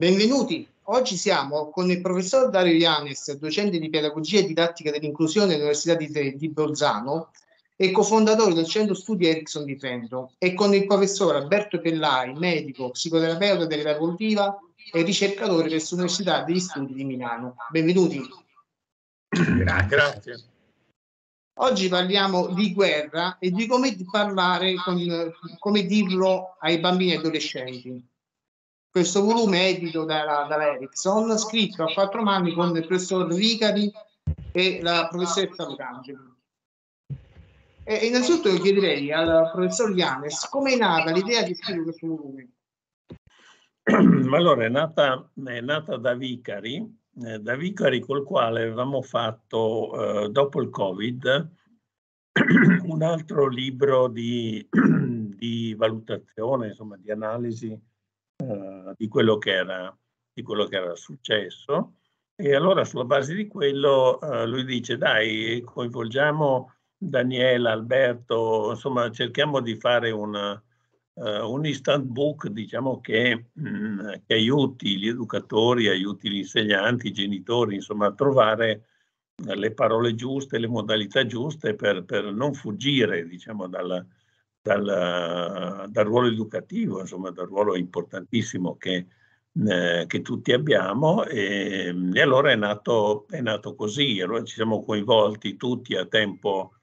Benvenuti. Oggi siamo con il professor Dario Ianes, docente di pedagogia e didattica dell'inclusione all'Università di, di Bolzano e cofondatore del Centro Studi Ericsson di Trento, e con il professor Alberto Pellai, medico, psicoterapeuta dell'età evolutiva e ricercatore presso l'Università degli Studi di Milano. Benvenuti. Grazie. Oggi parliamo di guerra e di come parlare, con, come dirlo ai bambini e adolescenti questo volume edito dalla, dalla Ericsson, scritto a quattro mani con il professor Vicari e la professoressa Lucangeli. E innanzitutto io chiederei al professor Ianes come è nata l'idea di scrivere questo volume. Allora, è nata, è nata da Vicari, eh, da Vicari col quale avevamo fatto, eh, dopo il Covid, un altro libro di, di valutazione, insomma, di analisi eh, di, quello che era, di quello che era successo. E allora sulla base di quello uh, lui dice dai coinvolgiamo Daniela, Alberto, insomma cerchiamo di fare una, uh, un instant book diciamo che, mh, mm, che, aiuti gli educatori, aiuti gli insegnanti, i genitori insomma a trovare le parole giuste, le modalità giuste per, per non fuggire diciamo dalla, dal, dal, ruolo educativo, insomma dal ruolo importantissimo che, eh, che tutti abbiamo e, e allora è nato, è nato, così, allora ci siamo coinvolti tutti a tempo,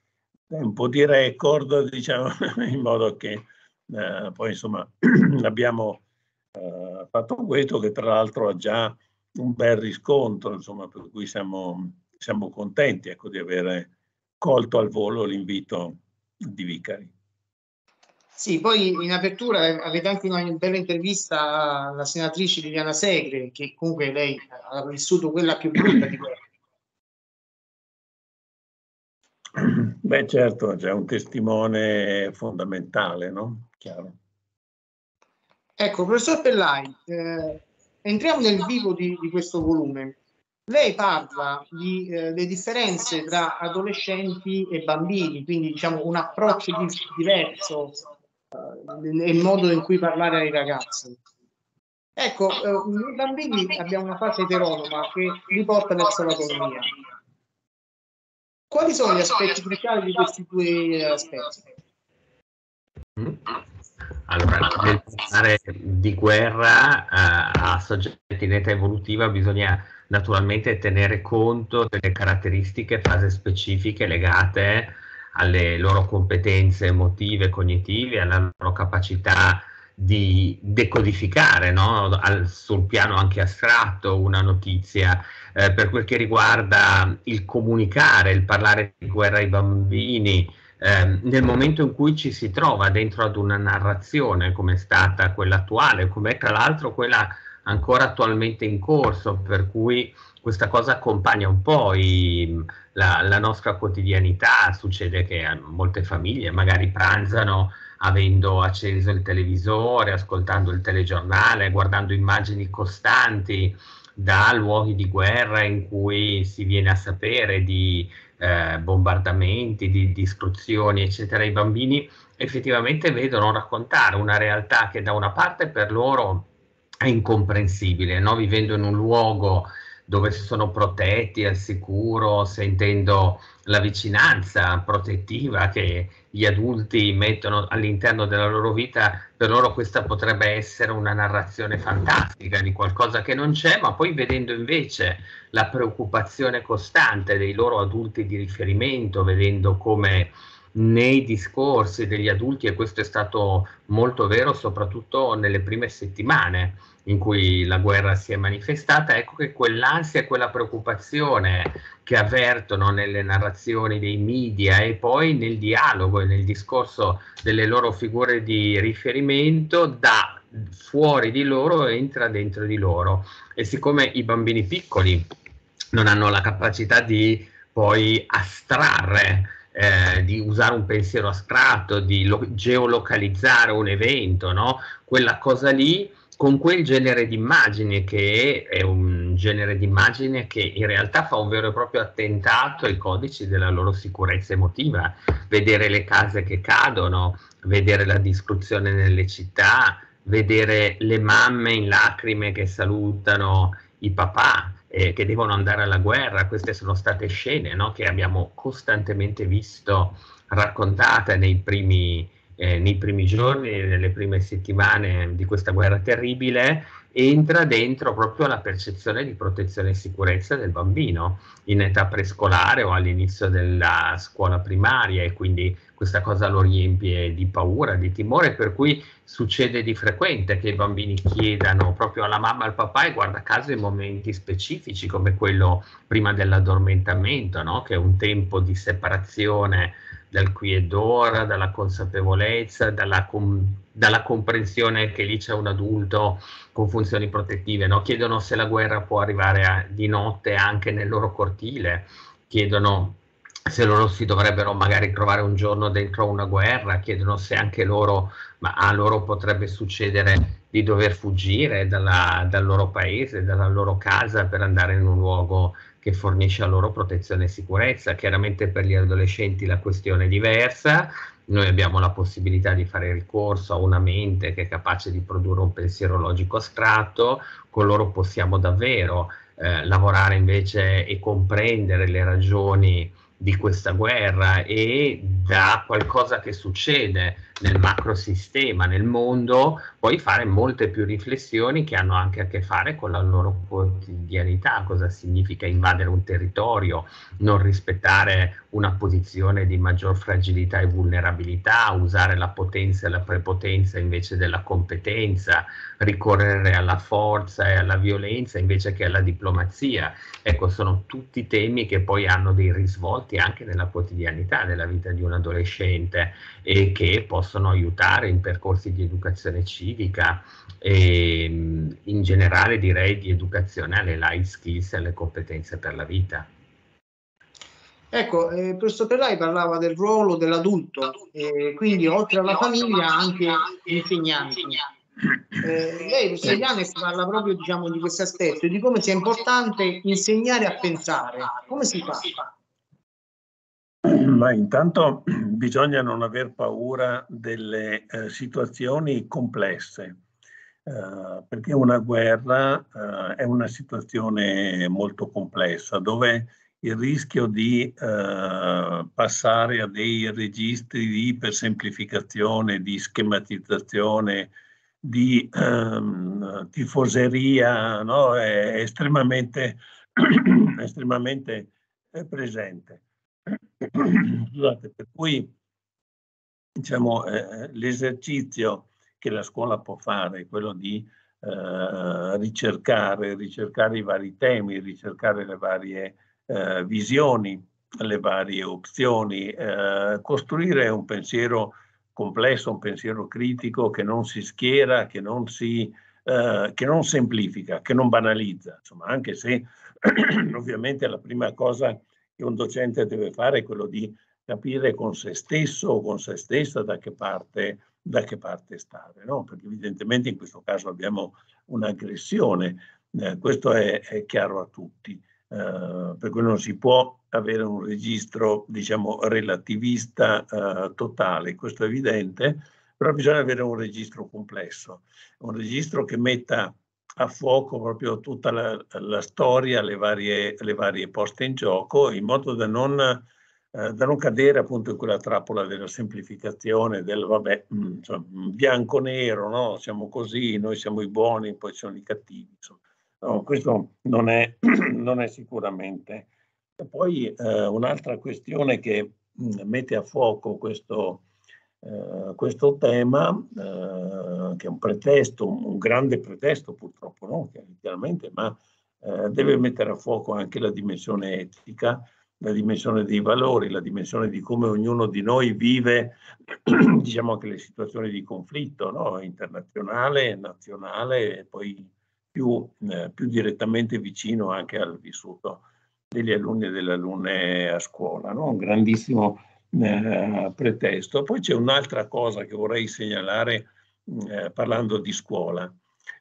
tempo di record, diciamo, in modo che eh, poi insomma abbiamo eh, fatto questo che tra l'altro ha già un bel riscontro, insomma, per cui siamo, siamo contenti ecco, di avere colto al volo l'invito di Vicari. Sì, poi in apertura avete anche una bella intervista alla senatrice Liliana Segre, che comunque lei ha vissuto quella più brutta di quella. Beh, certo, c'è un testimone fondamentale, no? Chiaro. Ecco, professor Pellai, eh, entriamo nel vivo di, di, questo volume. Lei parla di, eh, delle differenze tra adolescenti e bambini, quindi diciamo un approccio di, nel modo in cui parlare ai ragazzi. Ecco, eh, noi bambini abbiamo una fase eteronoma che li porta verso l'autonomia. Quali sono gli aspetti cruciali di questi due aspetti? Mm. Allora, nel parlare di guerra eh, a soggetti in età evolutiva bisogna naturalmente tenere conto delle caratteristiche, fasi specifiche legate alle loro competenze emotive, cognitive, alla loro capacità di decodificare no? Al, sul piano anche astratto una notizia eh, per quel che riguarda il comunicare, il parlare di guerra ai bambini, eh, nel momento in cui ci si trova dentro ad una narrazione come è stata quella attuale, come è tra l'altro quella ancora attualmente in corso, per cui questa cosa accompagna un po' i, la, la, nostra quotidianità, succede che molte famiglie magari pranzano avendo acceso il televisore, ascoltando il telegiornale, guardando immagini costanti da luoghi di guerra in cui si viene a sapere di eh, bombardamenti, di distruzioni, eccetera. I bambini effettivamente vedono raccontare una realtà che da una parte per loro è incomprensibile, no? vivendo in un luogo dove si sono protetti al sicuro, sentendo la vicinanza protettiva che gli adulti mettono all'interno della loro vita, per loro questa potrebbe essere una narrazione fantastica di qualcosa che non c'è, ma poi vedendo invece la preoccupazione costante dei loro adulti di riferimento, vedendo come nei discorsi degli adulti, e questo è stato molto vero soprattutto nelle prime settimane, in cui la guerra si è manifestata, ecco che quell'ansia e quella preoccupazione che avvertono nelle narrazioni dei media e poi nel dialogo e nel discorso delle loro figure di riferimento da fuori di loro entra dentro di loro. E siccome i bambini piccoli non hanno la capacità di poi astrarre eh, di usare un pensiero astratto, di lo- geolocalizzare un evento, no? quella cosa lì con quel genere di immagine che è un genere di immagine che in realtà fa un vero e proprio attentato ai codici della loro sicurezza emotiva, vedere le case che cadono, vedere la distruzione nelle città, vedere le mamme in lacrime che salutano i papà eh, che devono andare alla guerra, queste sono state scene no? che abbiamo costantemente visto raccontate nei primi, eh, nei primi giorni, nelle prime settimane di questa guerra terribile entra dentro proprio la percezione di protezione e sicurezza del bambino in età prescolare o all'inizio della scuola primaria e quindi questa cosa lo riempie di paura, di timore, per cui succede di frequente che i bambini chiedano proprio alla mamma e al papà e guarda caso in momenti specifici come quello prima dell'addormentamento, no? che è un tempo di separazione dal qui ed ora, dalla consapevolezza, dalla, com- dalla comprensione che lì c'è un adulto con funzioni protettive, no? chiedono se la guerra può arrivare a, di notte anche nel loro cortile, chiedono se loro si dovrebbero magari trovare un giorno dentro una guerra, chiedono se anche loro, ma a loro potrebbe succedere di dover fuggire dalla, dal loro paese, dalla loro casa per andare in un luogo che fornisce a loro protezione e sicurezza. Chiaramente per gli adolescenti la questione è diversa, noi abbiamo la possibilità di fare ricorso a una mente che è capace di produrre un pensiero logico astratto, con loro possiamo davvero eh, lavorare invece e comprendere le ragioni di questa guerra e da qualcosa che succede nel macrosistema, nel mondo, poi fare molte più riflessioni che hanno anche a che fare con la loro quotidianità, cosa significa invadere un territorio, non rispettare una posizione di maggior fragilità e vulnerabilità, usare la potenza e la prepotenza invece della competenza, ricorrere alla forza e alla violenza invece che alla diplomazia. Ecco, sono tutti temi che poi hanno dei risvolti anche nella quotidianità della vita di un adolescente e che possono aiutare in percorsi di educazione civica e in generale direi di educazione alle life skills e alle competenze per la vita. Ecco, eh, il professor Perlai parlava del ruolo dell'adulto, eh, quindi oltre alla famiglia anche gli insegnanti. Eh, lei, professor Ianes, parla proprio diciamo, di questo aspetto, di come sia importante insegnare a pensare. Come si fa? Ma intanto bisogna non aver paura delle eh, situazioni complesse, eh, perché una guerra eh, è una situazione molto complessa dove il rischio di eh, passare a dei registri di ipersemplificazione, di schematizzazione, di ehm, tifoseria no? è estremamente, estremamente eh, presente. Scusate, per cui diciamo, eh, l'esercizio che la scuola può fare è quello di eh, ricercare, ricercare i vari temi, ricercare le varie eh, visioni, le varie opzioni, eh, costruire un pensiero complesso, un pensiero critico che non si schiera, che non, si, eh, che non semplifica, che non banalizza, insomma, anche se ovviamente la prima cosa che un docente deve fare è quello di capire con se stesso o con se stessa da che parte, da che parte stare, no? perché evidentemente in questo caso abbiamo un'aggressione, eh, questo è, è chiaro a tutti. Eh, per cui non si può avere un registro, diciamo, relativista uh, totale, questo è evidente, però bisogna avere un registro complesso, un registro che metta a fuoco proprio tutta la, la storia, le varie, le varie, poste in gioco, in modo da non, uh, da non, cadere appunto in quella trappola della semplificazione, del vabbè, mm, bianco-nero, no? siamo così, noi siamo i buoni, poi sono i cattivi. Insomma. No, questo non è, non è sicuramente. E poi eh, un'altra questione che mh, mm, mette a fuoco questo, eh, questo tema, eh, che è un pretesto, un, grande pretesto purtroppo, no? chiaramente, ma eh, deve mettere a fuoco anche la dimensione etica, la dimensione dei valori, la dimensione di come ognuno di noi vive, diciamo anche le situazioni di conflitto no? internazionale, nazionale e poi più, eh, più direttamente vicino anche al vissuto degli alunni e delle alunne a scuola, no? un grandissimo eh, pretesto. Poi c'è un'altra cosa che vorrei segnalare eh, parlando di scuola.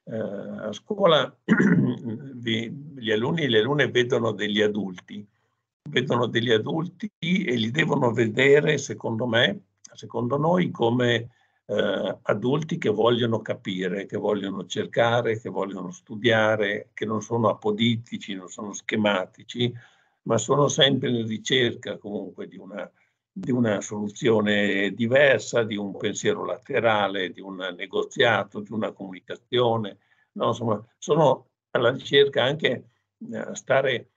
Eh, a scuola gli alunni e le alunne vedono degli adulti, vedono degli adulti e li devono vedere, secondo me, secondo noi, come eh, adulti che vogliono capire, che vogliono cercare, che vogliono studiare, che non sono apodittici, non sono schematici, ma sono sempre in ricerca comunque di una, di una soluzione diversa, di un pensiero laterale, di un negoziato, di una comunicazione. No, insomma, sono alla ricerca anche a eh, stare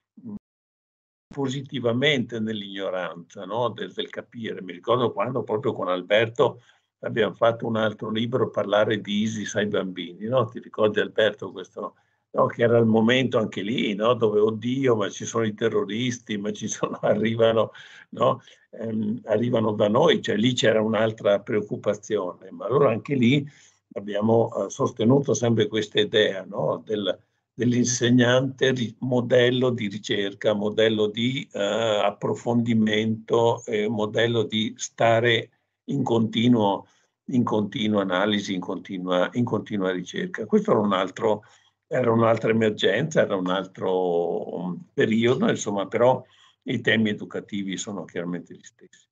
positivamente nell'ignoranza no? del, del, capire. Mi ricordo quando proprio con Alberto abbiamo fatto un altro libro, parlare di ISIS ai bambini, no? ti ricordi Alberto questo? No? Che era il momento anche lì, no? dove oddio, ma ci sono i terroristi, ma ci sono, arrivano, no? Ehm, arrivano da noi, cioè lì c'era un'altra preoccupazione, ma allora anche lì abbiamo eh, sostenuto sempre questa idea no? del, dell'insegnante modello di ricerca, modello di uh, approfondimento, eh, modello di stare in continuo, in continua analisi, in continua, in continua ricerca. Questo era, un altro, era un'altra emergenza, era un altro periodo, insomma, però i temi educativi sono chiaramente gli stessi.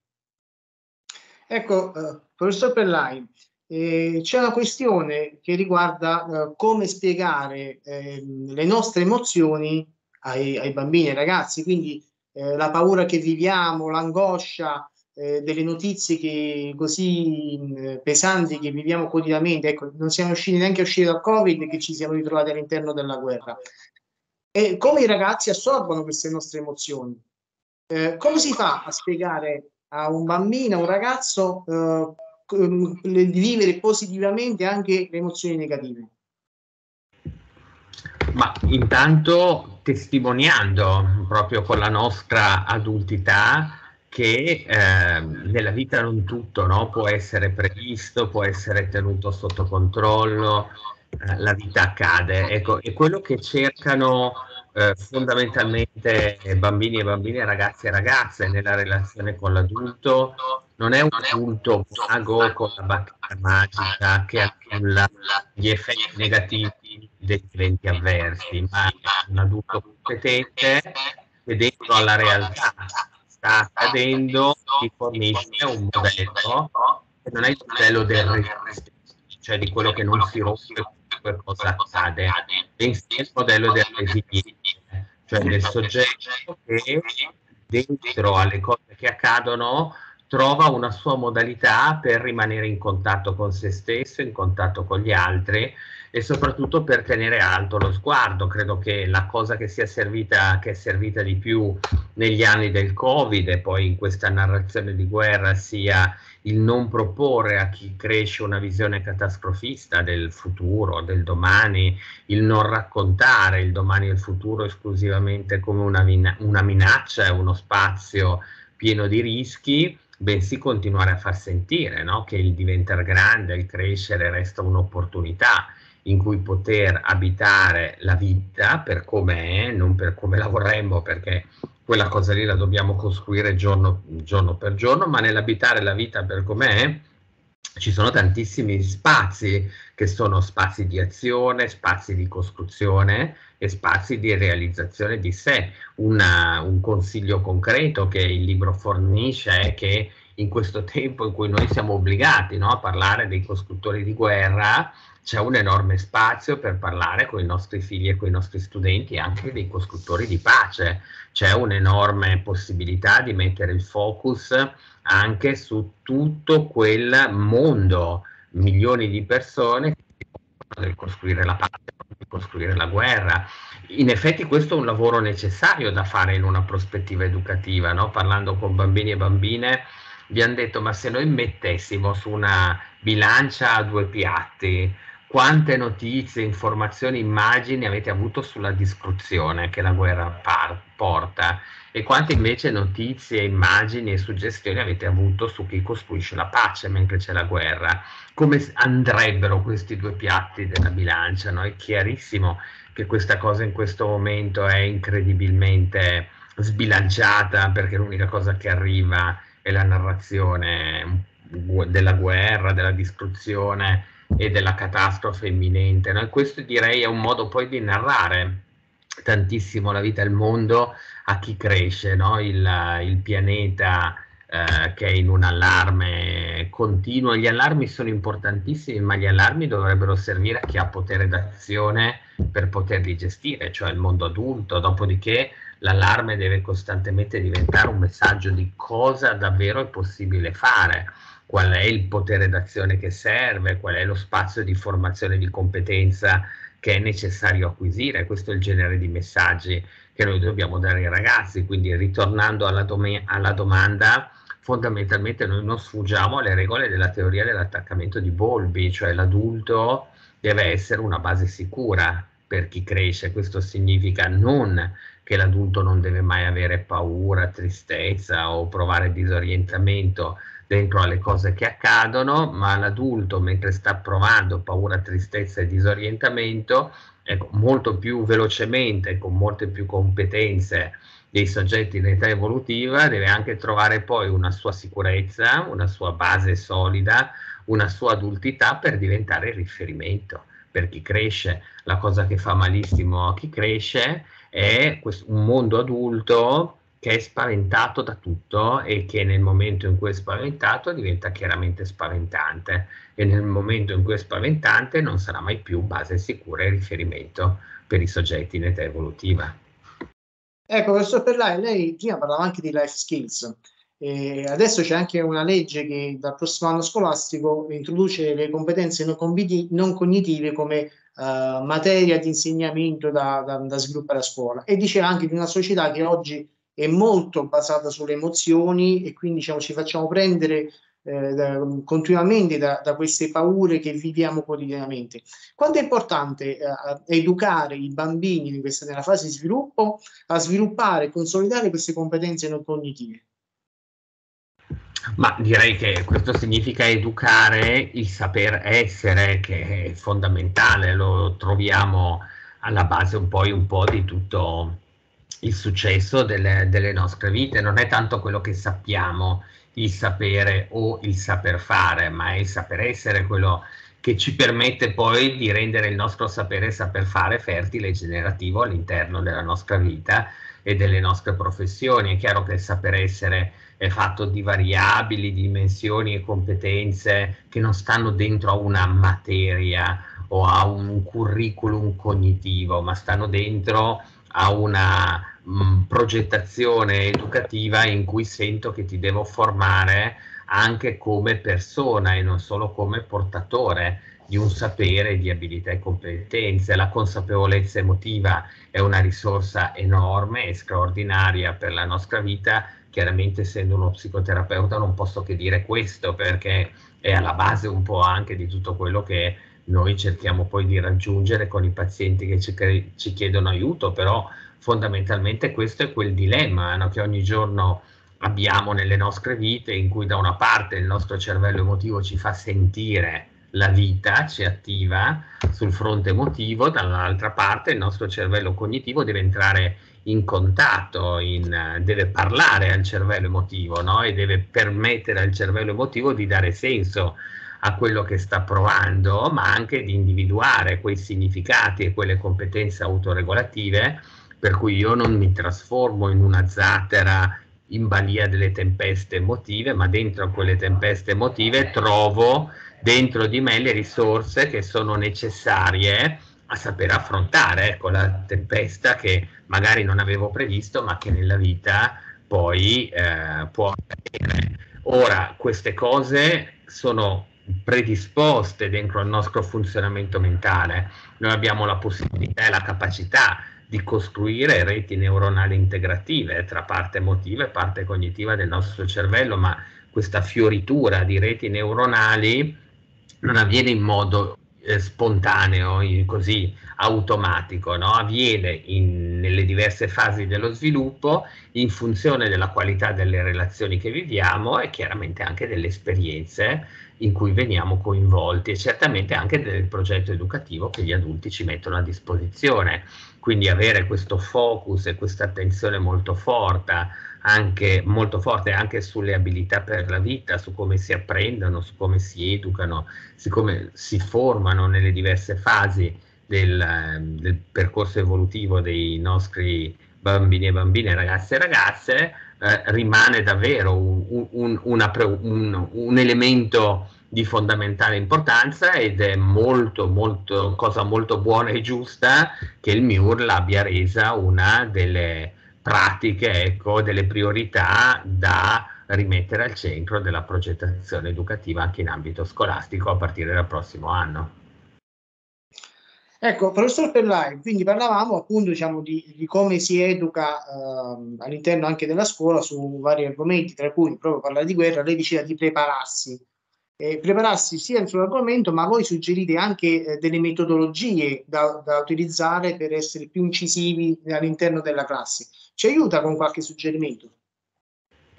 Ecco, uh, professor Pellai, eh, c'è una questione che riguarda eh, come spiegare eh, le nostre emozioni ai, ai, bambini e ai ragazzi, quindi eh, la paura che viviamo, l'angoscia eh, delle notizie che, così mm, pesanti che viviamo quotidianamente. Ecco, non siamo riusciti neanche a uscire dal Covid che ci siamo ritrovati all'interno della guerra. E come i ragazzi assorbono queste nostre emozioni? Eh, come si fa a spiegare a un bambino, a un ragazzo, di vivere positivamente anche le emozioni negative? Ma intanto testimoniando proprio con la nostra adultità che eh, nella vita non tutto no? può essere previsto, può essere tenuto sotto controllo, eh, la vita accade. Ecco, e quello che cercano eh, fondamentalmente bambini e bambine, ragazzi e ragazze nella relazione con l'adulto non è un punto vago con la bacchetta magica che annulla gli effetti negativi degli eventi avversi, ma è un adulto competente che dentro alla realtà sta accadendo ti fornisce un modello che non è il modello del resistente, cioè di quello che non si rompe per cosa accade, bensì il modello del resiliente, cioè del soggetto che dentro alle cose che accadono trova una sua modalità per rimanere in contatto con se stesso, in contatto con gli altri e soprattutto per tenere alto lo sguardo. Credo che la cosa che sia servita, che è servita di più negli anni del Covid e poi in questa narrazione di guerra sia il non proporre a chi cresce una visione catastrofista del futuro, del domani, il non raccontare il domani e il futuro esclusivamente come una, una minaccia uno spazio pieno di rischi bensì continuare a far sentire no? che il diventare grande, il crescere resta un'opportunità in cui poter abitare la vita per come è, non per come la vorremmo, perché quella cosa lì la dobbiamo costruire giorno, giorno per giorno, ma nell'abitare la vita per come è ci sono tantissimi spazi che sono spazi di azione, spazi di costruzione e spazi di realizzazione di sé. Una, un consiglio concreto che il libro fornisce è che in questo tempo in cui noi siamo obbligati no, a parlare dei costruttori di guerra, c'è un enorme spazio per parlare con i nostri figli e con i nostri studenti anche dei costruttori di pace. C'è un'enorme possibilità di mettere il focus anche su tutto quel mondo, milioni di persone che per costruire la pace, per costruire la guerra. In effetti questo è un lavoro necessario da fare in una prospettiva educativa, no? parlando con bambini e bambine vi hanno detto ma se noi mettessimo su una bilancia a due piatti quante notizie, informazioni, immagini avete avuto sulla distruzione che la guerra par- porta e quante invece notizie, immagini e suggestioni avete avuto su chi costruisce la pace mentre c'è la guerra. Come andrebbero questi due piatti della bilancia? No? È chiarissimo che questa cosa in questo momento è incredibilmente sbilanciata perché l'unica cosa che arriva è la narrazione della guerra, della distruzione e della catastrofe imminente. No? questo direi è un modo poi di narrare tantissimo la vita e il mondo a chi cresce, no? il, il, pianeta eh, che è in un allarme continuo. Gli allarmi sono importantissimi, ma gli allarmi dovrebbero servire a chi ha potere d'azione per poterli gestire, cioè il mondo adulto, dopodiché l'allarme deve costantemente diventare un messaggio di cosa davvero è possibile fare, qual è il potere d'azione che serve, qual è lo spazio di formazione di competenza che è necessario acquisire. Questo è il genere di messaggi che noi dobbiamo dare ai ragazzi. Quindi, ritornando alla, dom- alla domanda, fondamentalmente noi non sfuggiamo alle regole della teoria dell'attaccamento di Bolby, cioè l'adulto deve essere una base sicura per chi cresce. Questo significa non che l'adulto non deve mai avere paura, tristezza o provare disorientamento dentro alle cose che accadono, ma l'adulto mentre sta provando paura, tristezza e disorientamento, ecco, molto più velocemente, con molte più competenze dei soggetti in età evolutiva, deve anche trovare poi una sua sicurezza, una sua base solida, una sua adultità per diventare riferimento per chi cresce. La cosa che fa malissimo a chi cresce è un mondo adulto che è spaventato da tutto e che nel momento in cui è spaventato diventa chiaramente spaventante e nel momento in cui è spaventante non sarà mai più base sicura e riferimento per i soggetti in età evolutiva. Ecco, professor Perlai, lei prima parlava anche di life skills. E adesso c'è anche una legge che dal prossimo anno scolastico introduce le competenze non, non cognitive come uh, materia di insegnamento da, da, da, sviluppare a scuola e dice anche di una società che oggi è molto basata sulle emozioni e quindi diciamo, ci facciamo prendere eh, da, continuamente da, da, queste paure che viviamo quotidianamente. Quanto è importante eh, educare i bambini questa, nella fase di sviluppo a sviluppare e consolidare queste competenze non cognitive? Ma direi che questo significa educare il saper essere, che è fondamentale, lo troviamo alla base un po', un po di tutto il successo delle, delle, nostre vite. Non è tanto quello che sappiamo, il sapere o il saper fare, ma è il saper essere quello che ci permette poi di rendere il nostro sapere e saper fare fertile e generativo all'interno della nostra vita e delle nostre professioni. È chiaro che il saper essere è fatto di variabili, dimensioni e competenze che non stanno dentro a una materia o a un curriculum cognitivo, ma stanno dentro a una mh, mm, progettazione educativa in cui sento che ti devo formare anche come persona e non solo come portatore di un sapere, di abilità e competenze. La consapevolezza emotiva è una risorsa enorme e straordinaria per la nostra vita chiaramente essendo uno psicoterapeuta non posso che dire questo perché è alla base un po' anche di tutto quello che noi cerchiamo poi di raggiungere con i pazienti che ci, ci chiedono aiuto, però fondamentalmente questo è quel dilemma no, che ogni giorno abbiamo nelle nostre vite in cui da una parte il nostro cervello emotivo ci fa sentire la vita, ci attiva sul fronte emotivo, dall'altra parte il nostro cervello cognitivo deve entrare in contatto, in, deve parlare al cervello emotivo no? e deve permettere al cervello emotivo di dare senso a quello che sta provando, ma anche di individuare quei significati e quelle competenze autoregolative per cui io non mi trasformo in una zattera in balia delle tempeste emotive, ma dentro quelle tempeste emotive trovo dentro di me le risorse che sono necessarie a saper affrontare ecco, la tempesta che magari non avevo previsto, ma che nella vita poi eh, può accadere. Ora, queste cose sono predisposte dentro il nostro funzionamento mentale. Noi abbiamo la possibilità e la capacità di costruire reti neuronali integrative tra parte emotiva e parte cognitiva del nostro cervello, ma questa fioritura di reti neuronali non avviene in modo eh, spontaneo, così automatico, no? avviene in, nelle diverse fasi dello sviluppo in funzione della qualità delle relazioni che viviamo e chiaramente anche delle esperienze in cui veniamo coinvolti e certamente anche del progetto educativo che gli adulti ci mettono a disposizione. Quindi avere questo focus e questa attenzione molto forte anche molto forte anche sulle abilità per la vita, su come si apprendono, su come si educano, su come si formano nelle diverse fasi del, del percorso evolutivo dei nostri bambini e bambine, ragazze e ragazze, eh, rimane davvero un, un, una, un, un, elemento di fondamentale importanza ed è molto, molto, cosa molto buona e giusta che il MIUR l'abbia resa una delle pratiche, ecco, delle priorità da rimettere al centro della progettazione educativa anche in ambito scolastico a partire dal prossimo anno. Ecco, professor Pellai, quindi parlavamo appunto diciamo, di, di come si educa eh, all'interno anche della scuola su vari argomenti, tra cui proprio parlare di guerra, lei diceva di prepararsi. Eh, prepararsi sia sull'argomento, ma voi suggerite anche eh, delle metodologie da, da, utilizzare per essere più incisivi all'interno della classe. Ci aiuta con qualche suggerimento?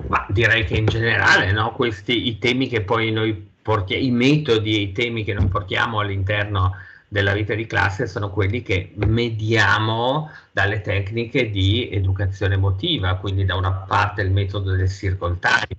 Ma direi che in generale, no? Questi i temi che poi noi portiamo, i metodi e i temi che noi portiamo all'interno della vita di classe sono quelli che mediamo dalle tecniche di educazione emotiva, quindi da una parte il metodo del circle time,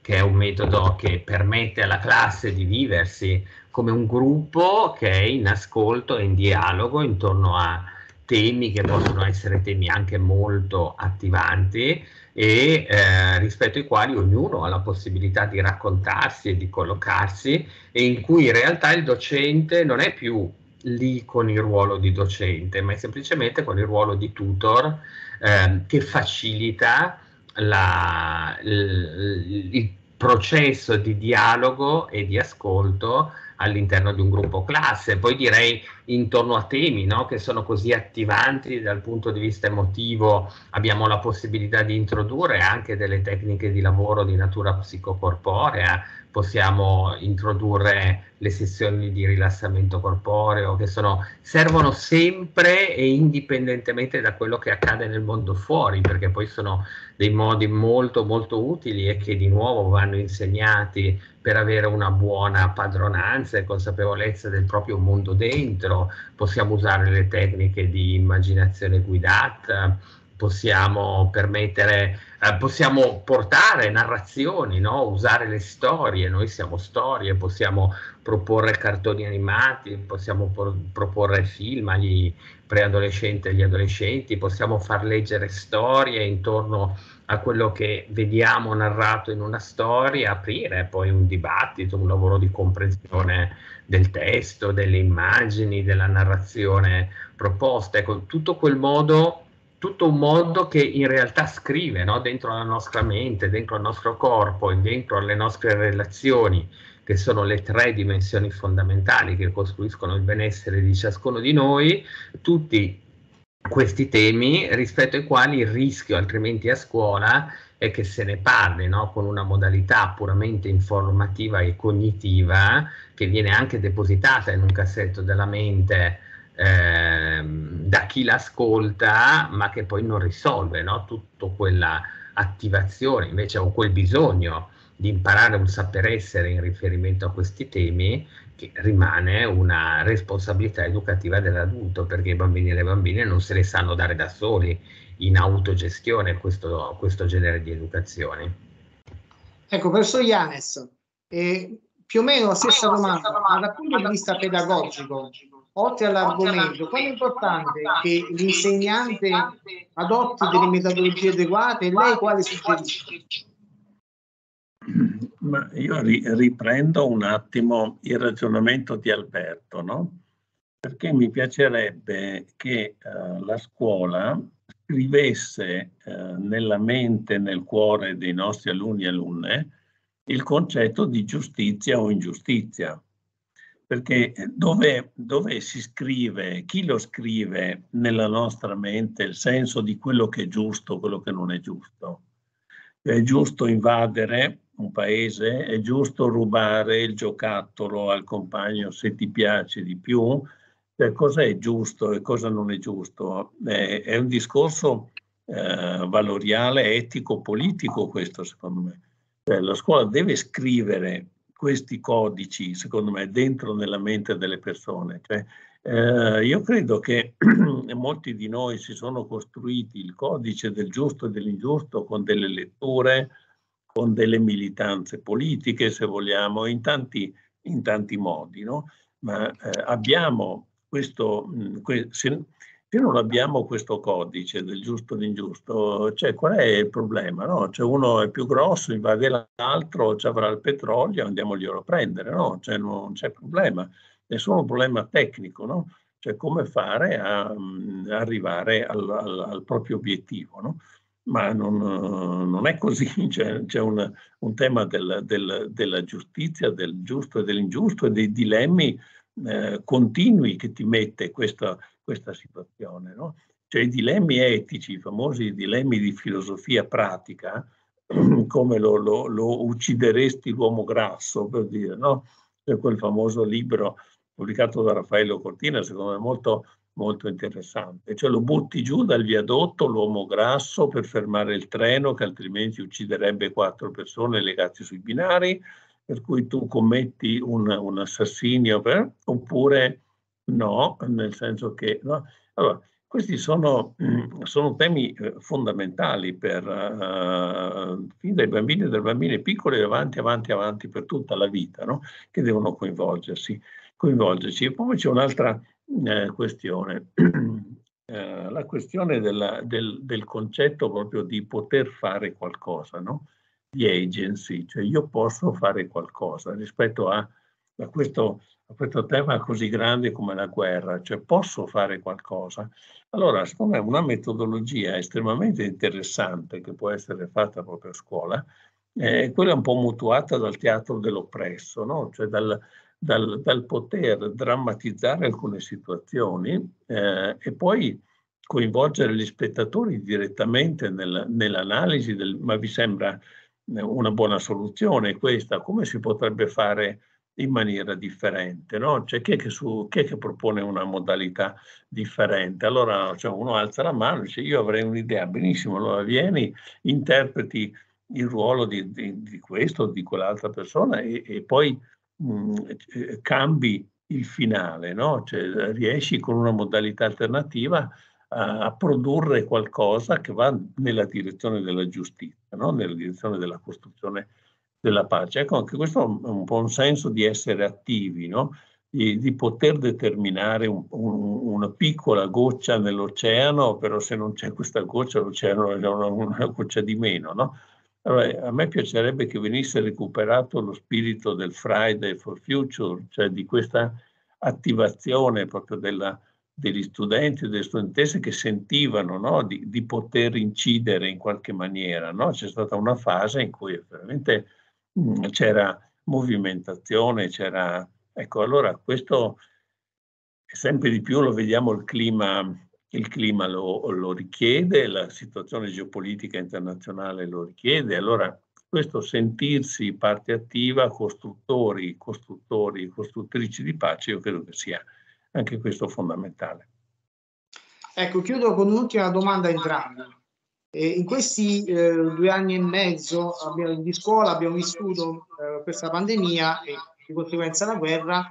che è un metodo che permette alla classe di viversi come un gruppo che è in ascolto e in dialogo intorno a temi che possono essere temi anche molto attivanti e eh, rispetto ai quali ognuno ha la possibilità di raccontarsi e di collocarsi e in cui in realtà il docente non è più lì con il ruolo di docente, ma è semplicemente con il ruolo di tutor eh, che facilita la, il, il processo di dialogo e di ascolto all'interno di un gruppo classe. Poi direi intorno a temi no? che sono così attivanti dal punto di vista emotivo, abbiamo la possibilità di introdurre anche delle tecniche di lavoro di natura psicocorporea, possiamo introdurre le sessioni di rilassamento corporeo che sono, servono sempre e indipendentemente da quello che accade nel mondo fuori, perché poi sono dei modi molto molto utili e che di nuovo vanno insegnati per avere una buona padronanza e consapevolezza del proprio mondo dentro. Possiamo usare le tecniche di immaginazione guidata, possiamo permettere, eh, possiamo portare narrazioni, no? usare le storie, noi siamo storie, possiamo proporre cartoni animati, possiamo por- proporre film agli preadolescenti e agli adolescenti, possiamo far leggere storie intorno a quello che vediamo narrato in una storia, aprire poi un dibattito, un lavoro di comprensione del testo, delle immagini, della narrazione proposta. Ecco, tutto quel modo tutto un mondo che in realtà scrive no? dentro la nostra mente, dentro il nostro corpo e dentro le nostre relazioni, che sono le tre dimensioni fondamentali che costruiscono il benessere di ciascuno di noi, tutti questi temi rispetto ai quali il rischio altrimenti a scuola è che se ne parli no? con una modalità puramente informativa e cognitiva che viene anche depositata in un cassetto della mente eh, da chi l'ascolta, ma che poi non risolve no? tutta quella attivazione, invece ho quel bisogno di imparare un saper essere in riferimento a questi temi, che rimane una responsabilità educativa dell'adulto, perché i bambini e le bambine non se le sanno dare da soli in autogestione questo, questo genere di educazione. Ecco, professor Ianes, eh, più o meno la stessa domanda, ma dal punto di vista pedagogico, oltre all'argomento, quanto è importante che l'insegnante adotti delle metodologie adeguate e lei quale suggerisce? Ma io ri- riprendo un attimo il ragionamento di Alberto, no? Perché mi piacerebbe che uh, la scuola scrivesse uh, nella mente, nel cuore dei nostri alunni e alunne il concetto di giustizia o ingiustizia perché dove, dove, si scrive, chi lo scrive nella nostra mente il senso di quello che è giusto, quello che non è giusto. È giusto invadere un paese, è giusto rubare il giocattolo al compagno se ti piace di più, cioè, cosa è giusto e cosa non è giusto. È, è un discorso eh, valoriale, etico, politico questo secondo me. Cioè, la scuola deve scrivere questi codici, secondo me, dentro nella mente delle persone. Cioè, eh, io credo che molti di noi si sono costruiti il codice del giusto e dell'ingiusto con delle letture, con delle militanze politiche, se vogliamo, in tanti, in tanti modi, no? Ma eh, abbiamo questo, mm, que- se, se non abbiamo questo codice del giusto e l'ingiusto, cioè qual è il problema? No? Cioè uno è più grosso, invade l'altro, ci avrà il petrolio, andiamoglielo a prendere, no? Cioè non c'è problema, è solo un problema tecnico, no? Cioè come fare a, um, arrivare al, al, al, proprio obiettivo, no? Ma non, non è così, c'è, c'è un, un, tema del, del, della giustizia, del giusto e dell'ingiusto e dei dilemmi eh, continui che ti mette questa, questa situazione. No? Cioè i dilemmi etici, i famosi dilemmi di filosofia pratica, come lo, lo, lo uccideresti l'uomo grasso, per dire, no? Cioè quel famoso libro pubblicato da Raffaello Cortina, secondo me molto, molto interessante. Cioè lo butti giù dal viadotto l'uomo grasso per fermare il treno che altrimenti ucciderebbe quattro persone legate sui binari, per cui tu commetti un, un assassinio, per, oppure no, nel senso che... No? Allora, questi sono, sono temi eh, fondamentali per uh, fin dai bambini e dalle bambine piccole avanti, avanti, avanti per tutta la vita, no? che devono coinvolgersi, coinvolgerci. E poi c'è un'altra eh, questione, eh, la questione della, del, del, concetto proprio di poter fare qualcosa, no? di agency, cioè io posso fare qualcosa rispetto a, a, questo, a questo tema così grande come la guerra, cioè posso fare qualcosa. Allora, secondo me una metodologia estremamente interessante che può essere fatta proprio a scuola è quella un po' mutuata dal teatro dell'oppresso, no? cioè dal, dal, dal, poter drammatizzare alcune situazioni eh, e poi coinvolgere gli spettatori direttamente nel, nell'analisi del ma vi sembra una buona soluzione questa, come si potrebbe fare in maniera differente, no? Cioè chi è, che su, chi è che propone una modalità differente? Allora cioè, uno alza la mano e dice io avrei un'idea, benissimo, allora vieni, interpreti il ruolo di, di, di questo o di quell'altra persona e, e poi mh, mm, eh, cambi il finale, no? Cioè riesci con una modalità alternativa a produrre qualcosa che va nella direzione della giustizia, no? nella direzione della costruzione della pace. Ecco, anche questo è un po' un senso di essere attivi, no? di, di, poter determinare un, un, una piccola goccia nell'oceano, però se non c'è questa goccia l'oceano è una, una goccia di meno. No? Allora, a me piacerebbe che venisse recuperato lo spirito del Friday for Future, cioè di questa attivazione proprio della, degli studenti e delle studentesse che sentivano no, di, di, poter incidere in qualche maniera. No? C'è stata una fase in cui veramente c'era movimentazione, c'era... Ecco, allora questo sempre di più lo vediamo il clima, il clima lo, lo richiede, la situazione geopolitica internazionale lo richiede, allora questo sentirsi parte attiva, costruttori, costruttori, costruttrici di pace, io credo che sia anche questo fondamentale. Ecco, chiudo con un'ultima domanda a entrambi. Eh, in questi eh, due anni e mezzo abbiamo, di scuola abbiamo vissuto eh, questa pandemia e di conseguenza la guerra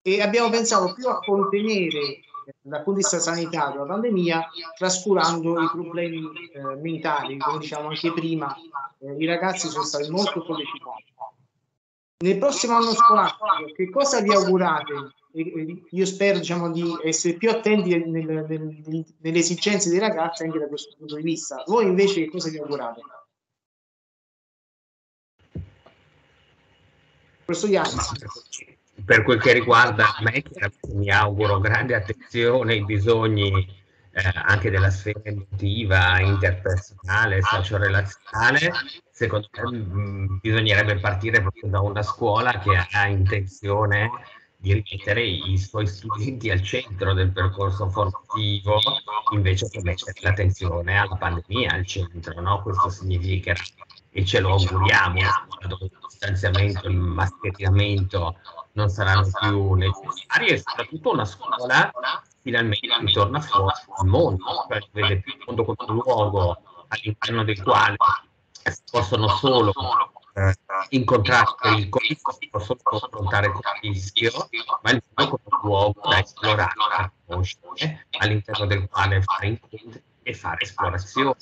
e abbiamo pensato più a contenere eh, dal punto di vista sanitario la pandemia trascurando i problemi eh, mentali, come diciamo anche prima, eh, i ragazzi sono stati molto sollecitati. Nel prossimo anno scolastico, che cosa vi augurate io spero diciamo, di essere più attenti nel, nel, nelle esigenze dei ragazzi anche da questo punto di vista. Voi invece che cosa vi augurate? Questo Per quel che riguarda me, mi auguro grande attenzione ai bisogni eh, anche della sfera emotiva, interpersonale, socio-relazionale. Secondo me mh, mm, bisognerebbe partire proprio da una scuola che ha intenzione di rimettere i suoi studenti al centro del percorso formativo invece che mettere l'attenzione alla pandemia al centro. No? Questo significa, e ce lo auguriamo, dove il distanziamento, il mascheramento non saranno più necessari e soprattutto una scuola finalmente ritorna fuori al mondo, cioè vede più il mondo come un luogo all'interno del quale si possono solo eh, incontrare il rischio, possono affrontare con il rischio, ma il mondo come un luogo da esplorare, da conoscere, all'interno del quale fare incontri e fare esplorazioni.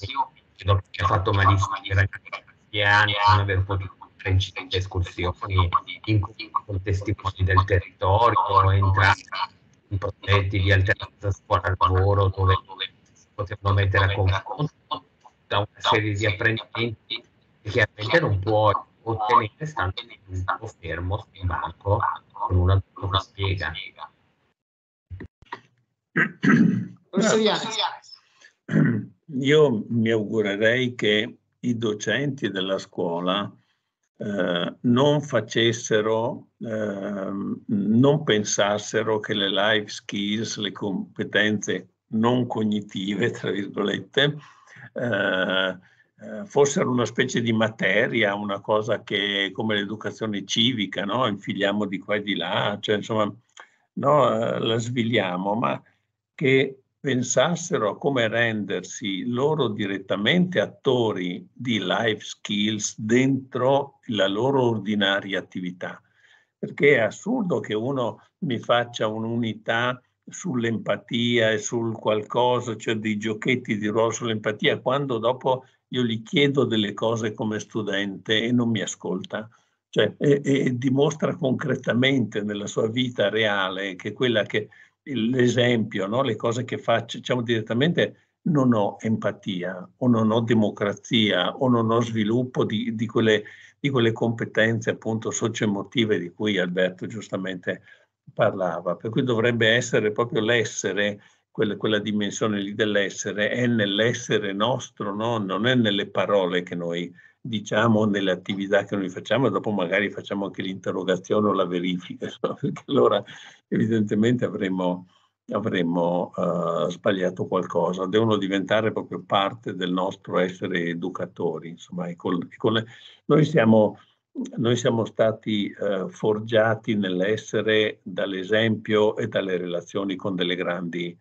Credo che ha fatto malissimo i ragazzi anni non aver potuto fare escursioni, incontri con testimoni del territorio, entrare i progetti di alternanza scuola-lavoro dove, dove si potevano mettere a confronto da una serie di apprendimenti che chiaramente non può ottenere stando un po' fermo in banco con un adulto che spiega. Io mi augurerei che i docenti della scuola eh, non facessero, eh, non pensassero che le life skills, le competenze non cognitive, tra virgolette, eh, eh, fossero una specie di materia, una cosa che come l'educazione civica, no? infiliamo di qua e di là, cioè insomma no, eh, la sviliamo, ma che pensassero a come rendersi loro direttamente attori di life skills dentro la loro ordinaria attività. Perché è assurdo che uno mi faccia un'unità sull'empatia e sul qualcosa, cioè dei giochetti di ruolo sull'empatia, quando dopo io gli chiedo delle cose come studente e non mi ascolta. Cioè, e, e dimostra concretamente nella sua vita reale che quella che l'esempio, no? le cose che faccio, diciamo direttamente, non ho empatia o non ho democrazia o non ho sviluppo di, di, quelle, di quelle, competenze appunto socio-emotive di cui Alberto giustamente parlava. Per cui dovrebbe essere proprio l'essere, quella, quella dimensione lì dell'essere, è nell'essere nostro, no? non è nelle parole che noi diciamo nelle attività che noi facciamo dopo magari facciamo anche l'interrogazione o la verifica, no? perché allora evidentemente avremmo, avremmo uh, sbagliato qualcosa, devono diventare proprio parte del nostro essere educatori. Insomma, e con, e le, noi, siamo, noi, siamo, stati uh, forgiati nell'essere dall'esempio e dalle relazioni con delle grandi,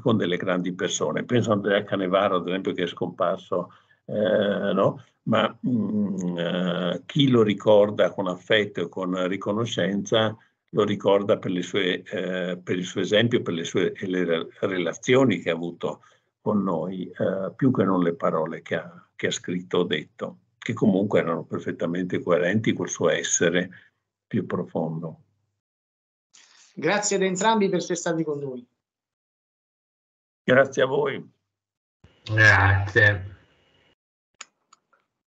con delle grandi persone. Penso a Andrea Canevaro, ad esempio, che è scomparso eh, no? ma mh, mm, eh, chi lo ricorda con affetto e con riconoscenza lo ricorda per, sue, eh, per il suo esempio, per le sue le relazioni che ha avuto con noi, eh, più che non le parole che ha, che ha scritto o detto, che comunque erano perfettamente coerenti col suo essere più profondo. Grazie ad entrambi per essere stati con noi. Grazie a voi. Grazie.